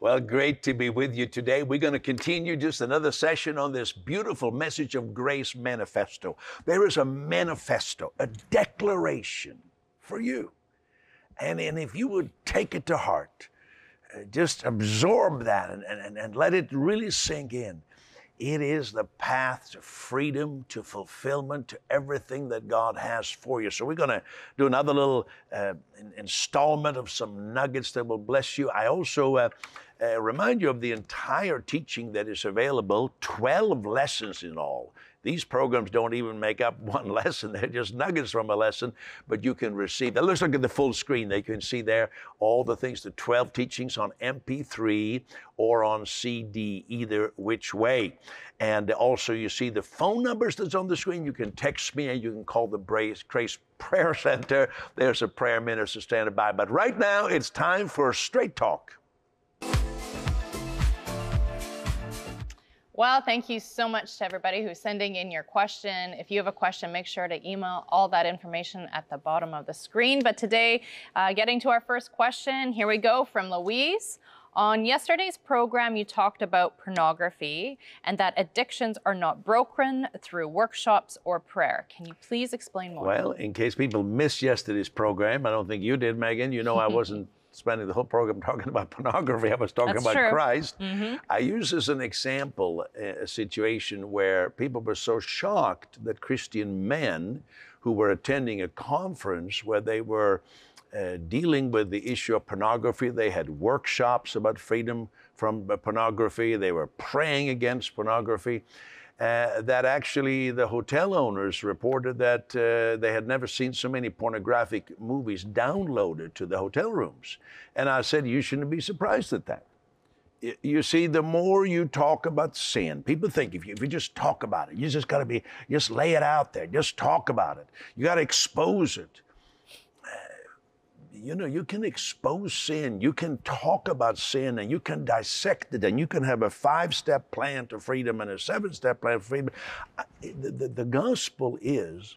Well, great to be with you today. We're going to continue just another session on this beautiful message of grace manifesto. There is a manifesto, a declaration for you. And, and if you would take it to heart, uh, just absorb that and, and, and let it really sink in. It is the path to freedom, to fulfillment, to everything that God has for you. So, we're going to do another little uh, installment of some nuggets that will bless you. I also uh, uh, remind you of the entire teaching that is available 12 lessons in all. These programs don't even make up one lesson, they're just nuggets from a lesson, but you can receive that. Let's look at the full screen. They can see there all the things, the 12 teachings on MP3 or on CD, either which way. And also, you see the phone numbers that's on the screen. You can text me and you can call the Grace Prayer Center. There's a prayer minister standing by. But right now, it's time for Straight Talk. Well, thank you so much to everybody who's sending in your question. If you have a question, make sure to email all that information at the bottom of the screen. But today, uh, getting to our first question, here we go from Louise. On yesterday's program, you talked about pornography and that addictions are not broken through workshops or prayer. Can you please explain more? Well, in case people missed yesterday's program, I don't think you did, Megan. You know, I wasn't spending the whole program talking about pornography. I was talking That's about true. Christ. Mm-hmm. I use as an example a situation where people were so shocked that Christian men who were attending a conference where they were uh, dealing with the issue of pornography. They had workshops about freedom from pornography. They were praying against pornography uh, that actually the hotel owners reported that uh, they had never seen so many pornographic movies downloaded to the hotel rooms. And I said, You shouldn't be surprised at that. You see, the more you talk about sin, people think if you, if you just talk about it, you just got to be, just lay it out there, just talk about it. You got to expose it you know, you can expose sin, you can talk about sin, and you can dissect it, and you can have a five step plan to freedom and a seven step plan for freedom. The, the, the, gospel is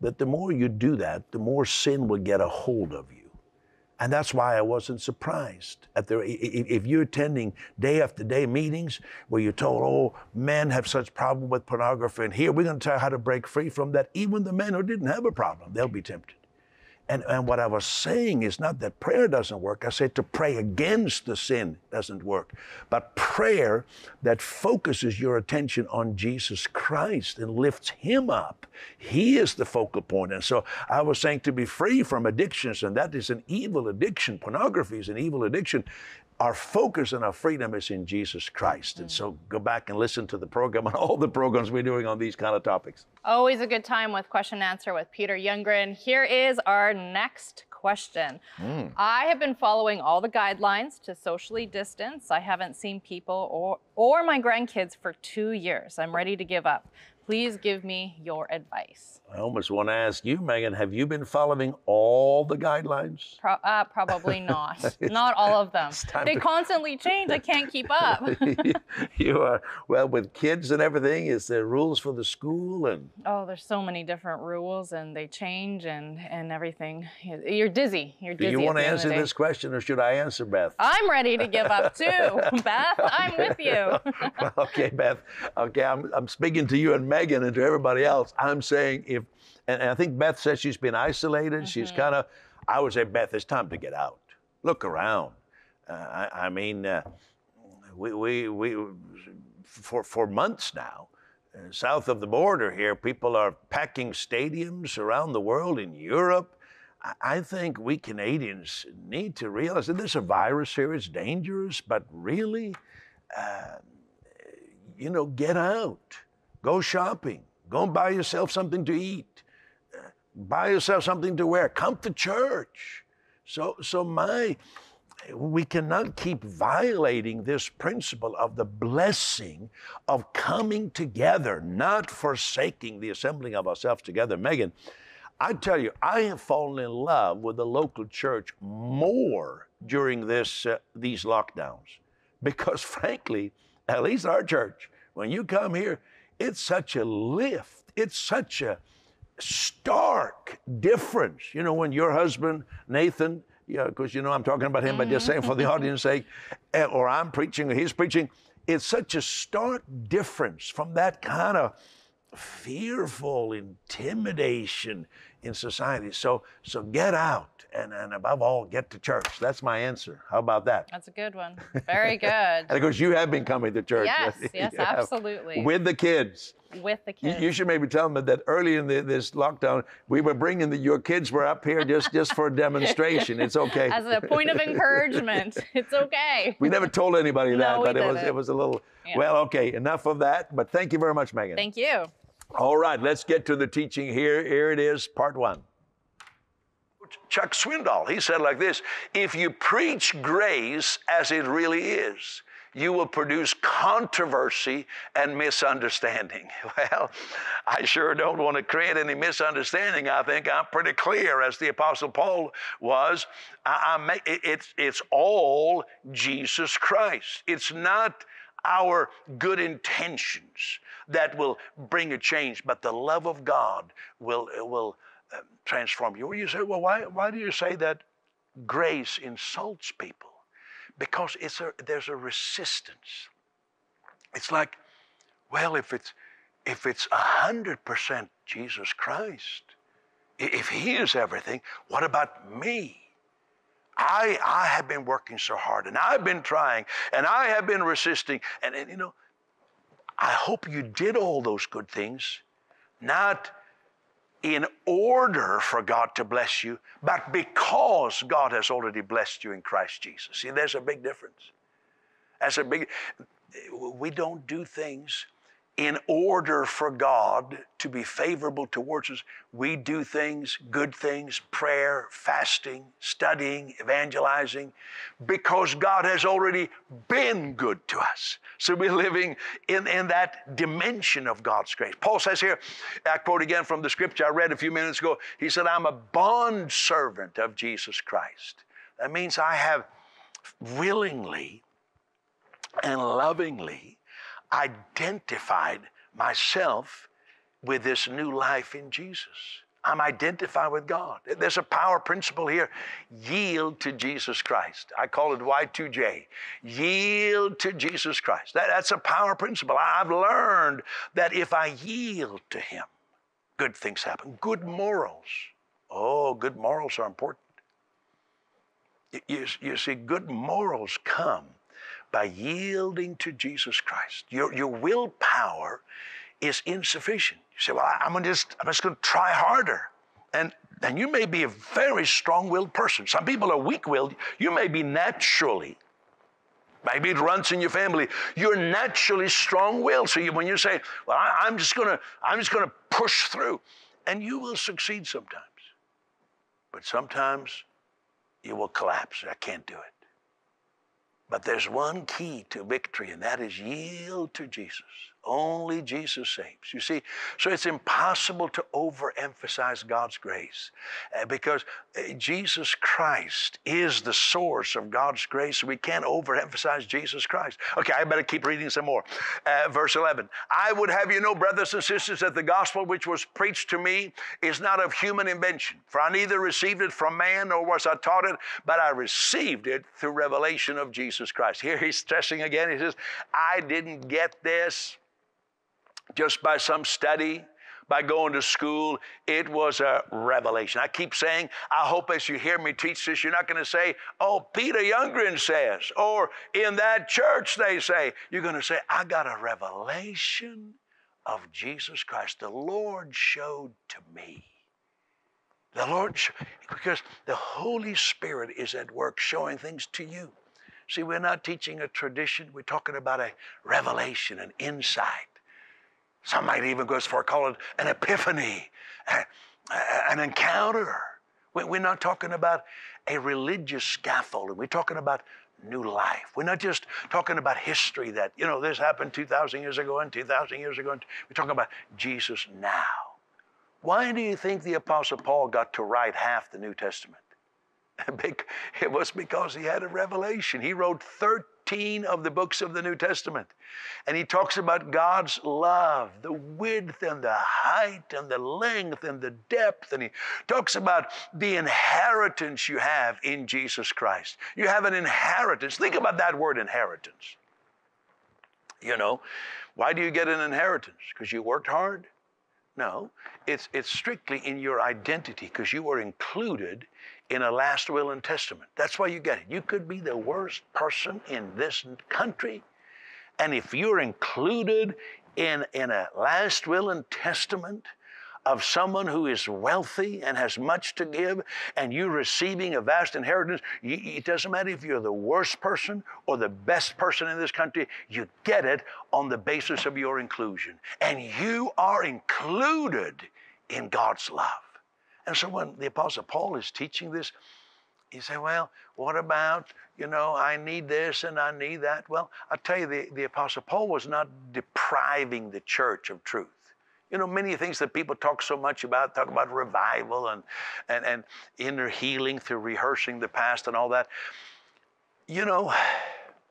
that the more you do that, the more sin will get a hold of you. And that's why I wasn't surprised. At the, if you're attending day after day meetings where you're told, oh, men have such problem with pornography, and here we're going to tell you how to break free from that, even the men who didn't have a problem, they'll be tempted. And, and what I was saying is not that prayer doesn't work. I said to pray against the sin doesn't work. But prayer that focuses your attention on Jesus Christ and lifts Him up. He is the focal point. And so I was saying to be free from addictions, and that is an evil addiction. Pornography is an evil addiction our focus and our freedom is in Jesus Christ. And so go back and listen to the program and all the programs we're doing on these kind of topics. Always a good time with question and answer with Peter Youngren. Here is our next question. Mm. I have been following all the guidelines to socially distance. I haven't seen people or, or my grandkids for two years. I'm ready to give up. Please give me your advice. I almost want to ask you, Megan, have you been following all the guidelines? Pro- uh, probably not. not all of them. They to... constantly change. I can't keep up. you are, well, with kids and everything, is there rules for the school? and? Oh, there's so many different rules and they change and, and everything. You're dizzy. You're dizzy. Do you want to answer this question or should I answer, Beth? I'm ready to give up too. Beth, I'm with you. okay, Beth. Okay, I'm, I'm speaking to you and Megan and to everybody else. I'm saying if and, and I think Beth says she's been isolated. Mm-hmm. She's kind of, I would say, Beth, it's time to get out. Look around. Uh, I, I, mean, uh, we, we, we, for, for months now, uh, south of the border here, people are packing stadiums around the world in Europe. I think we Canadians need to realize that there's a virus here. It's dangerous, but really, uh, you know, get out, go shopping, go and buy yourself something to eat, buy yourself something to wear, come to church. So, so my, we cannot keep violating this principle of the blessing of coming together, not forsaking the assembling of ourselves together. Megan, I tell you, I have fallen in love with the local church more during this uh, these lockdowns because, frankly, at least our church, when you come here, it's such a lift. It's such a stark difference. You know, when your husband, Nathan, yeah, because you know I'm talking about him, but just saying for the audience sake, eh, or I'm preaching or he's preaching. It's such a stark difference from that kind of fearful intimidation in society. So, so get out and, and above all, get to church. That's my answer. How about that? That's a good one. Very good. and of course, you have been coming to church. Yes, yes, You have. absolutely. With the kids. With the kids. you should maybe tell them that early in the, this lockdown, we were bringing the, your kids were up here just, just for a demonstration. It's okay. As a point of encouragement, it's okay. we never told anybody that, No, but it was it was a little. Yeah. Well, okay, enough of that. But thank you very much, Megan. Thank you. All right, let's get to the teaching here. Here it is, part one. Chuck Swindoll, he said like this If you preach grace as it really is, you will produce controversy and misunderstanding. Well, I sure don't want to create any misunderstanding. I think I'm pretty clear, as the Apostle Paul was. I, I make, it- it's, it's all Jesus Christ. It's not our good intentions that will bring a change, but the love of God will, will uh, transform you. You say, well, why, why do you say that grace insults people? Because it's a, there's a resistance. It's like, well, if it's if it's a hundred percent Jesus Christ, if He is everything, what about me? I, I have been working so hard and I've been trying and I have been resisting. And, and you know, I hope you did all those good things, not in order for God to bless you, but because God has already blessed you in Christ Jesus. See, there's a big difference. That's a big, we don't do things in order for God to be favorable towards us. We do things, good things, prayer, fasting, studying, evangelizing, because God has already been good to us. So we're living in, in that dimension of God's grace. Paul says here, I quote again from the scripture I read a few minutes ago, he said, I'm a bond servant of Jesus Christ. That means I have willingly and lovingly identified myself with this new life in Jesus. I'm identified with God. There's a power principle here. Yield to Jesus Christ. I call it Y2J. Yield to Jesus Christ. That- that's a power principle. I've learned that if I yield to Him, good things happen. Good morals. Oh, good morals are important. You- You, you see, good morals come by yielding to Jesus Christ. Your, your willpower is insufficient. You say, well, I, am just, I'm just going to try harder. And, and you may be a very strong-willed person. Some people are weak-willed. You may be naturally, maybe it runs in your family. You're naturally strong-willed. So you, when you say, well, I, I'm just going to, I'm just going to push through, and you will succeed sometimes. But sometimes you will collapse. I can't do it. But there's one key to victory, and that is yield to Jesus. Only Jesus saves. You see, so it's impossible to overemphasize God's grace uh, because uh, Jesus Christ is the source of God's grace. We can't overemphasize Jesus Christ. Okay, I better keep reading some more. Uh, verse 11 I would have you know, brothers and sisters, that the gospel which was preached to me is not of human invention. For I neither received it from man nor was I taught it, but I received it through revelation of Jesus Christ. Here he's stressing again, he says, I didn't get this just by some study, by going to school. It was a revelation. I keep saying, I hope as you hear me teach this, you're not going to say, oh, Peter Youngren says, or in that church they say. You're going to say, I got a revelation of Jesus Christ. The Lord showed to me. The Lord, because the Holy Spirit is at work showing things to you. See, we're not teaching a tradition, we're talking about a revelation, an insight. Some might even go as far as call it an epiphany, an encounter. We- We're not talking about a religious scaffolding. We're talking about new life. We're not just talking about history that, you know, this happened 2,000 years ago and 2,000 years ago. and We're talking about Jesus now. Why do you think the Apostle Paul got to write half the New Testament? It was because he had a revelation. He wrote 13 15 of the books of the New Testament. And he talks about God's love, the width and the height and the length and the depth. And he talks about the inheritance you have in Jesus Christ. You have an inheritance. Think about that word inheritance. You know, why do you get an inheritance? Because you worked hard? No, it's, it's strictly in your identity because you were included in a last will and testament. That's why you get it. You could be the worst person in this country, and if you're included in, in a last will and testament, of someone who is wealthy and has much to give, and you're receiving a vast inheritance, it doesn't matter if you're the worst person or the best person in this country, you get it on the basis of your inclusion. And you are included in God's love. And so when the Apostle Paul is teaching this, he said, Well, what about, you know, I need this and I need that? Well, I tell you, the, the Apostle Paul was not depriving the church of truth. You know, many things that people talk so much about, talk about revival and, and, and inner healing through rehearsing the past and all that. You know,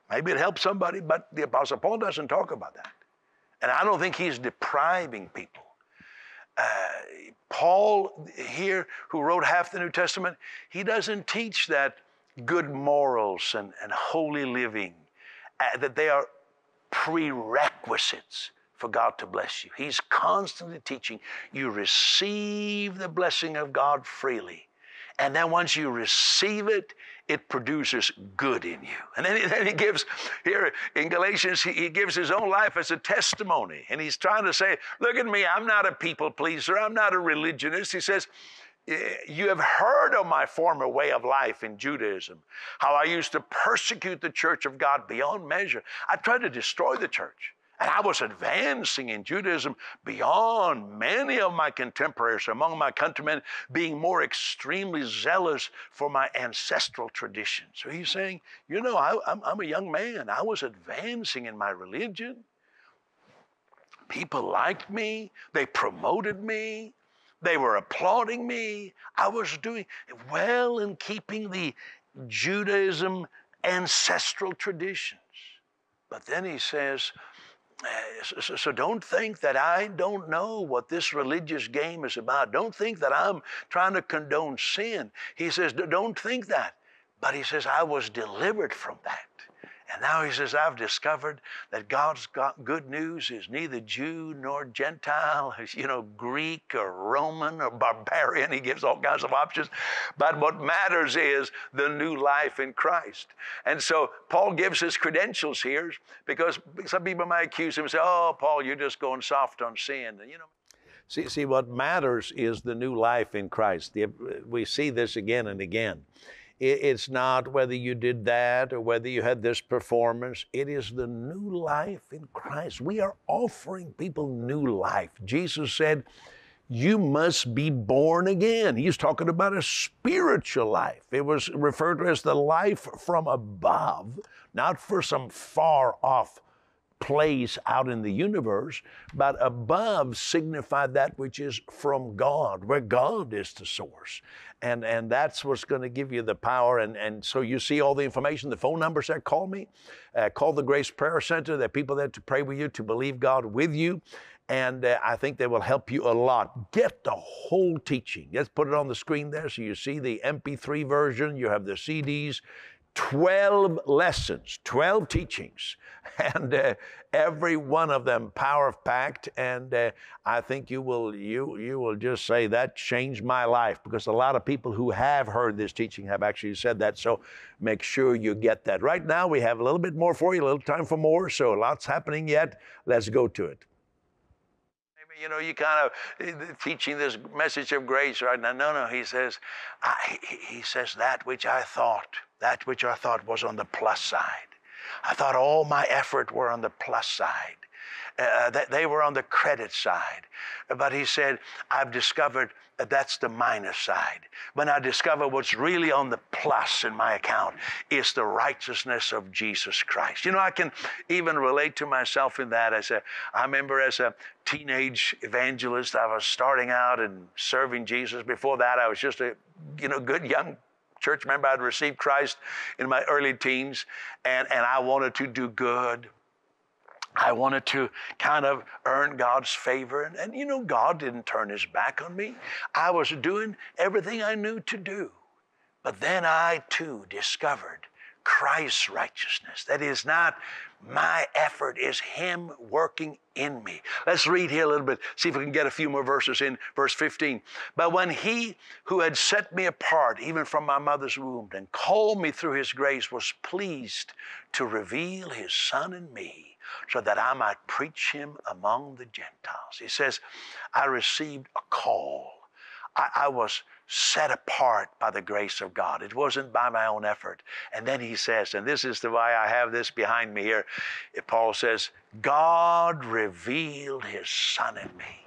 maybe it helps somebody, but the Apostle Paul doesn't talk about that. And I don't think he's depriving people. Uh, Paul, here, who wrote half the New Testament, he doesn't teach that good morals and, and holy living, uh, that they are prerequisites for God to bless you. He's constantly teaching you receive the blessing of God freely. And then once you receive it, it produces good in you. And then he, then he gives, here in Galatians, he, he, gives his own life as a testimony. And he's trying to say, look at me, I'm not a people pleaser, I'm not a religionist. He says, you have heard of my former way of life in Judaism, how I used to persecute the church of God beyond measure. I tried to destroy the church. And I was advancing in Judaism beyond many of my contemporaries, among my countrymen, being more extremely zealous for my ancestral tradition. So he's saying, you know, I, am a young man. I was advancing in my religion. People liked me, they promoted me, they were applauding me. I was doing well in keeping the Judaism ancestral traditions. But then he says, so, so, don't think that I don't know what this religious game is about. Don't think that I'm trying to condone sin. He says, don't think that. But he says, I was delivered from that. And now he says, I've discovered that God's got good news is neither Jew nor Gentile, you know, Greek or Roman or barbarian. He gives all kinds of options. But what matters is the new life in Christ. And so Paul gives his credentials here because some people might accuse him and say, oh, Paul, you're just going soft on sin. And, you know, See, see, what matters is the new life in Christ. We see this again and again. It's not whether you did that or whether you had this performance. It is the new life in Christ. We are offering people new life. Jesus said, You must be born again. He's talking about a spiritual life. It was referred to as the life from above, not for some far off place out in the universe, but above signified that which is from God, where God is the source. And, and that's what's going to give you the power. And, and so you see all the information, the phone numbers there, call me, uh, call the Grace Prayer Center. There are people there to pray with you, to believe God with you. And uh, I think they will help you a lot. Get the whole teaching. Let's put it on the screen there so you see the MP3 version, you have the CDs. 12 lessons, 12 teachings, and uh, every one of them power packed. And uh, I think you will, you, you will just say that changed my life because a lot of people who have heard this teaching have actually said that. So make sure you get that. Right now, we have a little bit more for you, a little time for more. So a lots happening yet. Let's go to it you know, you kind of teaching this message of grace right now. No, no, he says, I, he says that which I thought that which I thought was on the plus side. I thought all my effort were on the plus side. Uh, that they were on the credit side. But he said, I've discovered that that's the minus side. When I discover what's really on the plus in my account is the righteousness of Jesus Christ. You know, I can even relate to myself in that as a, I remember as a teenage evangelist, I was starting out and serving Jesus. Before that, I was just a, you know, good young church. Remember, I'd received Christ in my early teens, and, and I wanted to do good. I wanted to kind of earn God's favor. And, and you know, God didn't turn his back on me. I was doing everything I knew to do. But then I too discovered Christ's righteousness. That is not my effort, is Him working in me. Let's read here a little bit, see if we can get a few more verses in verse 15. But when He who had set me apart, even from my mother's womb, and called me through His grace, was pleased to reveal His Son in me, so that I might preach Him among the Gentiles. He says, I received a call. I, I was set apart by the grace of God. It wasn't by my own effort. And then he says, and this is the why I have this behind me here. Paul says, God revealed his son in me.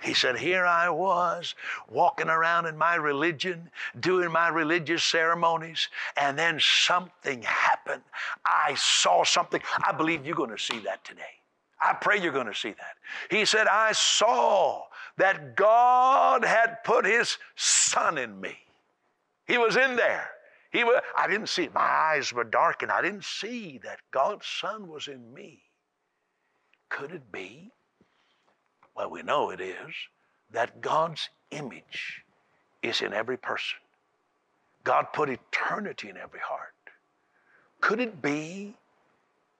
He said, Here I was walking around in my religion, doing my religious ceremonies, and then something happened. I saw something. I believe you're going to see that today. I pray you're going to see that. He said, I saw that God had put his son in me. He was in there. He was, I didn't see it. My eyes were darkened. I didn't see that God's son was in me. Could it be? Well, we know it is that God's image is in every person. God put eternity in every heart. Could it be,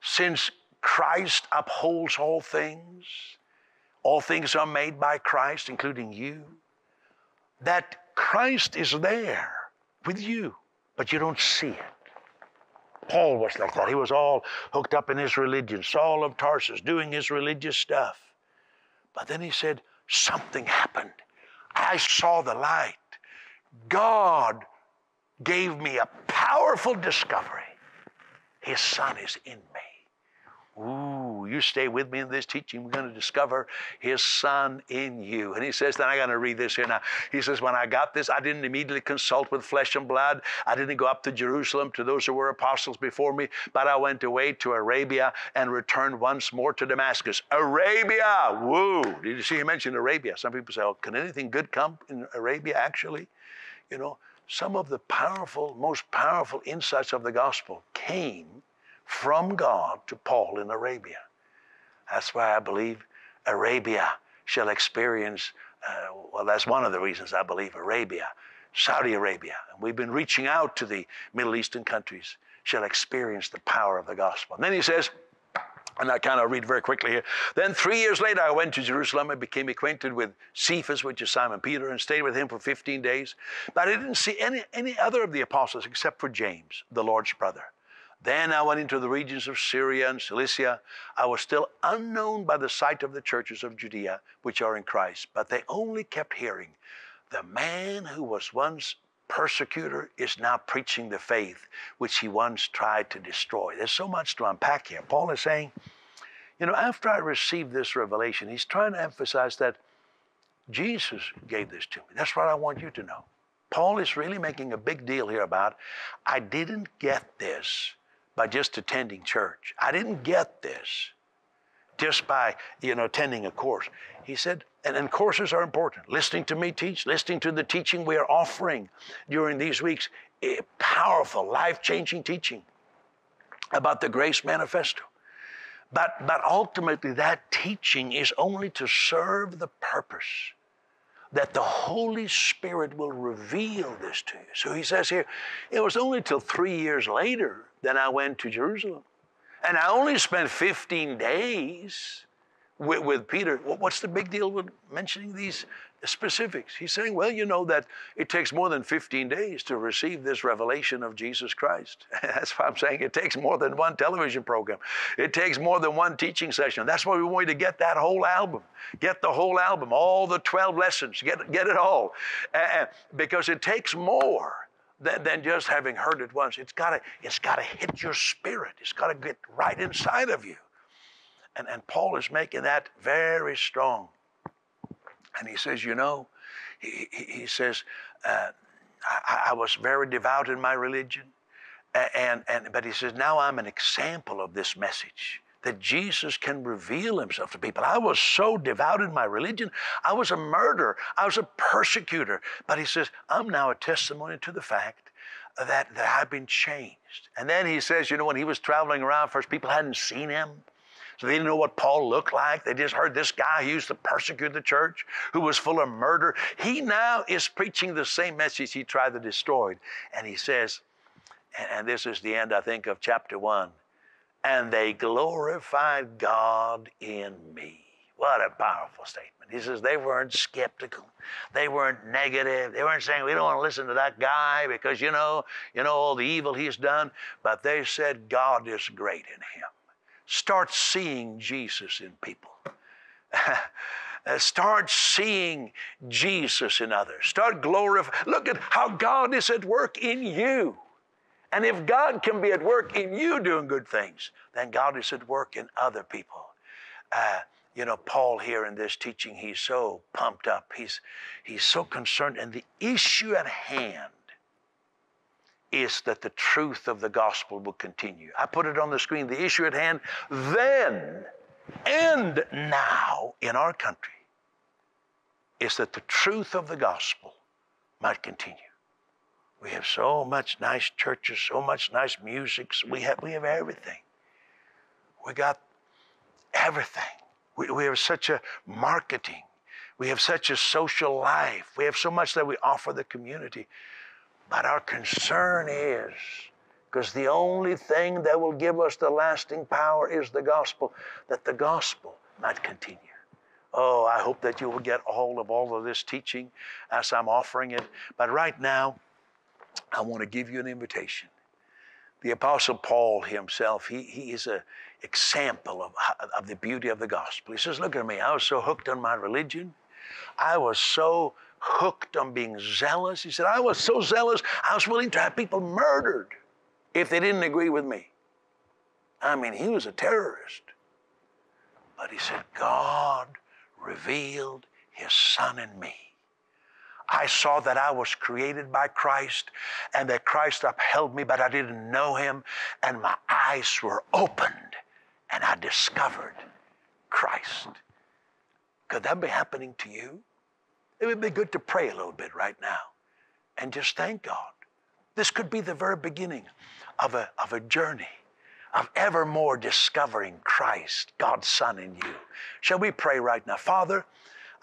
since Christ upholds all things, all things are made by Christ, including you. That Christ is there with you, but you don't see it. Paul was like that. He was all hooked up in his religion, Saul of Tarsus, doing his religious stuff. But then he said, Something happened. I saw the light. God gave me a powerful discovery. His son is in me. Ooh, you stay with me in this teaching. We're going to discover his son in you. And he says, then I got to read this here now. He says, when I got this, I didn't immediately consult with flesh and blood. I didn't go up to Jerusalem to those who were apostles before me, but I went away to Arabia and returned once more to Damascus. Arabia! Woo! Did you see he mentioned Arabia? Some people say, oh, can anything good come in Arabia actually? You know, some of the powerful, most powerful insights of the gospel came from God to Paul in Arabia. That's why I believe Arabia shall experience, uh, well, that's one of the reasons I believe Arabia, Saudi Arabia, and we've been reaching out to the Middle Eastern countries, shall experience the power of the gospel. And then he says, and I kind of read very quickly here. Then three years later, I went to Jerusalem and became acquainted with Cephas, which is Simon Peter, and stayed with him for 15 days. But I didn't see any, any other of the apostles except for James, the Lord's brother. Then I went into the regions of Syria and Cilicia. I was still unknown by the sight of the churches of Judea, which are in Christ, but they only kept hearing, the man who was once persecutor is now preaching the faith which he once tried to destroy. There's so much to unpack here. Paul is saying, you know, after I received this revelation, he's trying to emphasize that Jesus gave this to me. That's what I want you to know. Paul is really making a big deal here about I didn't get this by just attending church. I didn't get this just by, you know, attending a course. He said, and, and courses are important. Listening to me teach, listening to the teaching we are offering during these weeks, powerful, life-changing teaching about the Grace Manifesto. But, but ultimately, that teaching is only to serve the purpose that the Holy Spirit will reveal this to you. So he says here, it was only till three years later that I went to Jerusalem. And I only spent 15 days with, with Peter. What's the big deal with mentioning these specifics? He's saying, well, you know that it takes more than 15 days to receive this revelation of Jesus Christ. That's why I'm saying it takes more than one television program. It takes more than one teaching session. That's why we want you to get that whole album. Get the whole album, all the 12 lessons, get, get it all. Uh, because it takes more than, than just having heard it once. It's got to it's got to hit your spirit. It's got to get right inside of you. And, and Paul is making that very strong. And he says, you know, he, he says, uh, I, I, was very devout in my religion. And, and, but he says, now I'm an example of this message that Jesus can reveal himself to people. I was so devout in my religion. I was a murderer. I was a persecutor. But he says, I'm now a testimony to the fact that, that I've been changed. And then he says, you know, when he was traveling around first, people hadn't seen him. So they didn't know what Paul looked like. They just heard this guy who used to persecute the church, who was full of murder. He now is preaching the same message he tried to destroy. And he says, and this is the end, I think, of chapter one, and they glorified God in me. What a powerful statement. He says they weren't skeptical. They weren't negative. They weren't saying we don't want to listen to that guy because you know, you know all the evil he's done, but they said God is great in him. Start seeing Jesus in people. Start seeing Jesus in others. Start glorifying. Look at how God is at work in you. And if God can be at work in you doing good things, then God is at work in other people. Uh, you know, Paul here in this teaching, he's so pumped up. He's, he's so concerned. And the issue at hand is that the truth of the gospel will continue. I put it on the screen. The issue at hand then and now in our country is that the truth of the gospel might continue. We have so much nice churches, so much nice music. We have, we have everything. We got everything. We, we have such a marketing. We have such a social life. We have so much that we offer the community. But our concern is because the only thing that will give us the lasting power is the gospel, that the gospel might continue. Oh, I hope that you will get a hold of all of this teaching as I'm offering it. But right now, I want to give you an invitation. The Apostle Paul himself, he, he is an example of, of the beauty of the gospel. He says, Look at me, I was so hooked on my religion. I was so hooked on being zealous. He said, I was so zealous, I was willing to have people murdered if they didn't agree with me. I mean, he was a terrorist. But he said, God revealed his son in me. I saw that I was created by Christ and that Christ upheld me, but I didn't know him. And my eyes were opened and I discovered Christ. Could that be happening to you? It would be good to pray a little bit right now and just thank God. This could be the very beginning of a, of a journey of ever more discovering Christ, God's Son in you. Shall we pray right now? Father,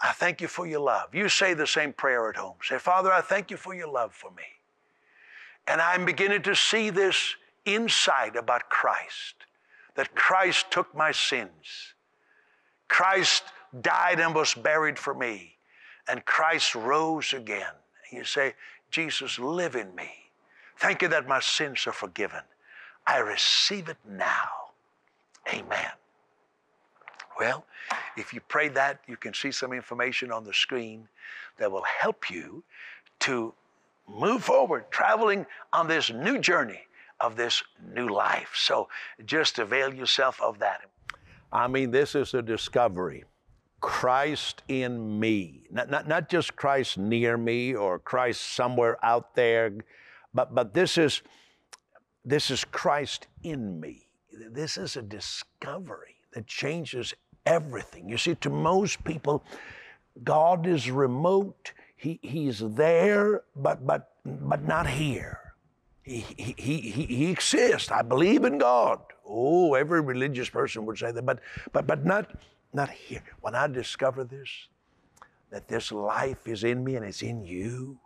I thank you for your love. You say the same prayer at home. Say, Father, I thank you for your love for me. And I'm beginning to see this insight about Christ that Christ took my sins. Christ died and was buried for me. And Christ rose again. You say, Jesus, live in me. Thank you that my sins are forgiven. I receive it now. Amen. Well, if you pray that, you can see some information on the screen that will help you to move forward, traveling on this new journey of this new life. So just avail yourself of that. I mean, this is a discovery. Christ in me, not, not, not just Christ near me or Christ somewhere out there, but, but this, is, this is Christ in me. This is a discovery that changes everything. You see, to most people, God is remote. He, he's there, but, but, but not here. He, he, he, he exists. I believe in God. Oh, every religious person would say that, but, but, but not, not here. When I discover this, that this life is in me and it's in you,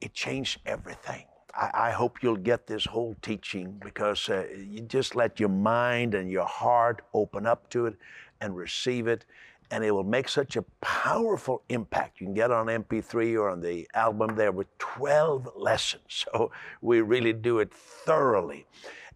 it changed everything. I, I hope you'll get this whole teaching because uh, you just let your mind and your heart open up to it and receive it. And it will make such a powerful impact. You can get on MP3 or on the album there with 12 lessons. So we really do it thoroughly.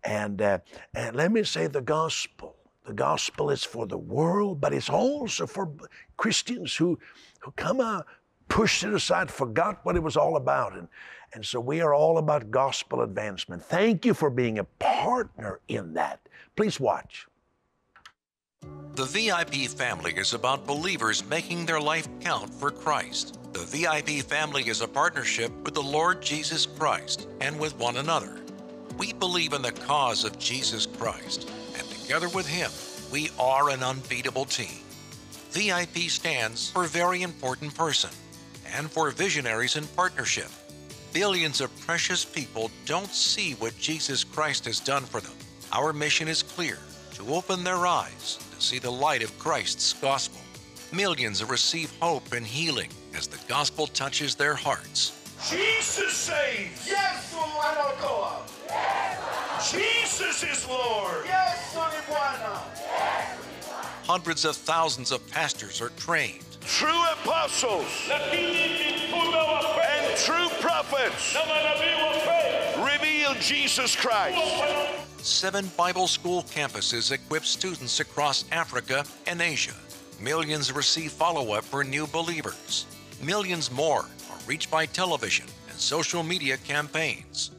And, uh, and let me say the gospel. The gospel is for the world, but it's also for Christians who, who come out, pushed it aside, forgot what it was all about. And, and so we are all about gospel advancement. Thank you for being a partner in that. Please watch. The VIP family is about believers making their life count for Christ. The VIP family is a partnership with the Lord Jesus Christ and with one another. We believe in the cause of Jesus Christ, and together with Him, we are an unbeatable team. VIP stands for Very Important Person and for Visionaries in Partnership. Billions of precious people don't see what Jesus Christ has done for them. Our mission is clear to open their eyes to see the light of Christ's gospel. Millions receive hope and healing as the gospel touches their hearts. Jesus saves. Yesu anaokoa. Jesus is Lord. Yesu ni Bwana. Hundreds of thousands of pastors are trained. True apostles Lakini mitume wa kweli and true prophets na manabii wa kweli reveal Jesus Christ. Seven Bible school campuses equip students across Africa and Asia. Millions receive follow up for new believers. Millions more are reached by television and social media campaigns.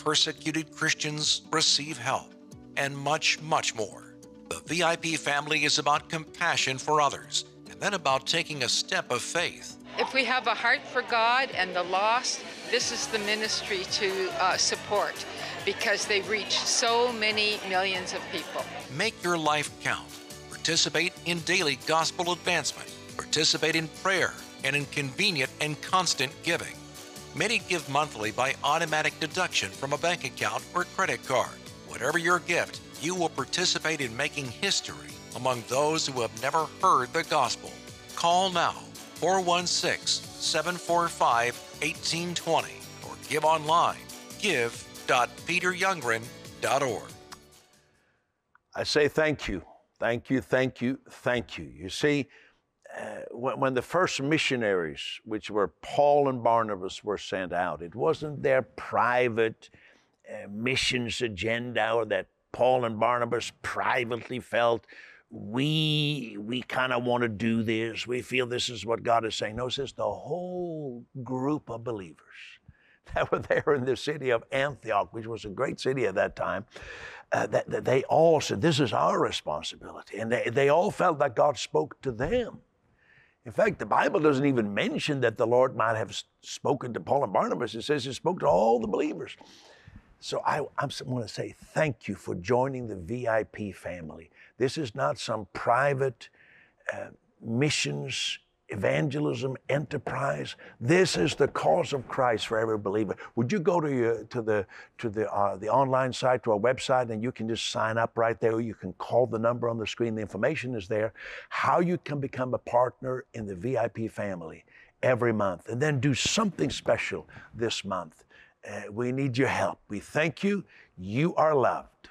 Persecuted Christians receive help, and much, much more. The VIP family is about compassion for others and then about taking a step of faith. If we have a heart for God and the lost, this is the ministry to uh, support because they reach so many millions of people. Make your life count. Participate in daily gospel advancement. Participate in prayer and in convenient and constant giving. Many give monthly by automatic deduction from a bank account or credit card. Whatever your gift, you will participate in making history among those who have never heard the gospel. Call now 416 745 1820 or give online give.peteryoungren.org. I say thank you, thank you, thank you, thank you. You see, uh, when, when the first missionaries, which were Paul and Barnabas, were sent out, it wasn't their private uh, missions agenda or that Paul and Barnabas privately felt we we kind of want to do this. We feel this is what God is saying. No, it says the whole group of believers that were there in the city of Antioch, which was a great city at that time, uh, that, that they all said, This is our responsibility. And they, they all felt that God spoke to them. In fact, the Bible doesn't even mention that the Lord might have spoken to Paul and Barnabas. It says He spoke to all the believers. So I, I'm want to say thank you for joining the VIP family. This is not some private uh, missions evangelism enterprise. This is the cause of Christ for every believer. Would you go to your, to the to the uh, the online site to our website and you can just sign up right there. You can call the number on the screen. The information is there. How you can become a partner in the VIP family every month, and then do something special this month. Uh, we need your help. We thank you. You are loved.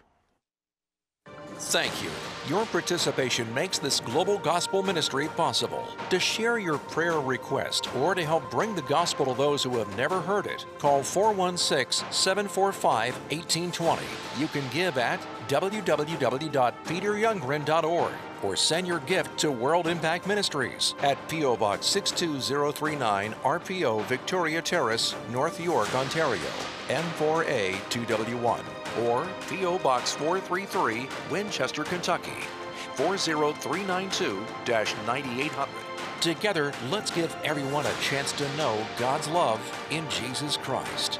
Thank you. Your participation makes this global gospel ministry possible. To share your prayer request or to help bring the gospel to those who have never heard it, call 416 745 1820. You can give at www.peteryoungren.org or send your gift to World Impact Ministries at P.O. Box 62039 RPO Victoria Terrace, North York, Ontario, N4A 2W1 or P.O. Box 433, Winchester, Kentucky 40392 9800. Together, let's give everyone a chance to know God's love in Jesus Christ.